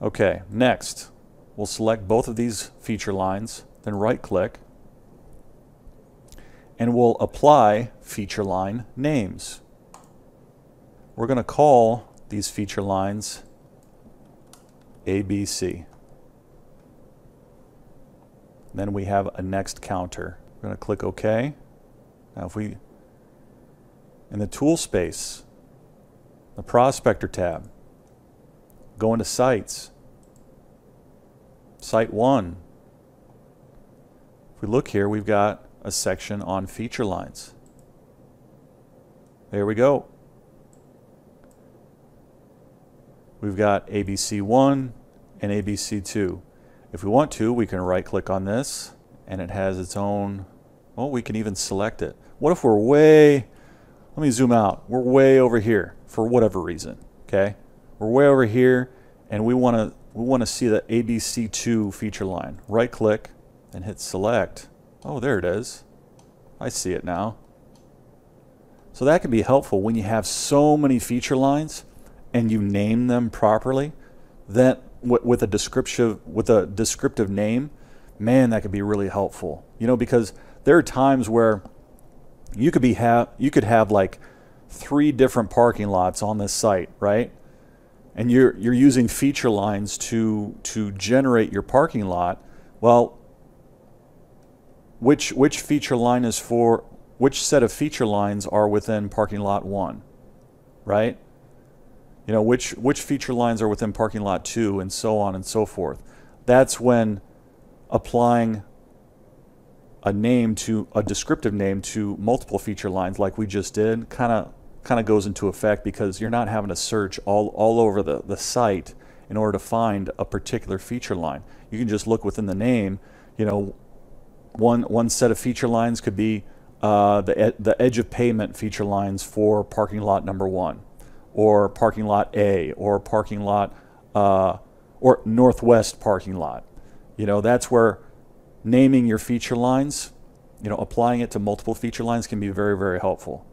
Okay, next, we'll select both of these feature lines, then right click, and we'll apply feature line names. We're going to call these feature lines ABC. Then we have a next counter. We're going to click OK. Now if we, in the tool space, the prospector tab, go into sites, site one. If we look here, we've got a section on feature lines. There we go. We've got ABC1 and ABC2. If we want to, we can right click on this and it has its own, well, we can even select it. What if we're way, let me zoom out, we're way over here for whatever reason, okay? We're way over here and we want to we want to see the ABC2 feature line. Right click and hit select. Oh, there it is. I see it now. So that can be helpful when you have so many feature lines and you name them properly. That with a descriptive with a descriptive name, man, that could be really helpful. You know, because there are times where you could be have you could have like three different parking lots on this site, right? And you're you're using feature lines to to generate your parking lot. Well, which which feature line is for which set of feature lines are within parking lot 1, right? You know, which which feature lines are within parking lot 2 and so on and so forth. That's when applying a name to a descriptive name to multiple feature lines like we just did kind of kind of goes into effect because you're not having to search all, all over the, the site in order to find a particular feature line. You can just look within the name, you know, one, one set of feature lines could be uh, the, the edge of pavement feature lines for parking lot number one, or parking lot A, or parking lot, uh, or northwest parking lot. You know, that's where naming your feature lines, you know, applying it to multiple feature lines can be very, very helpful.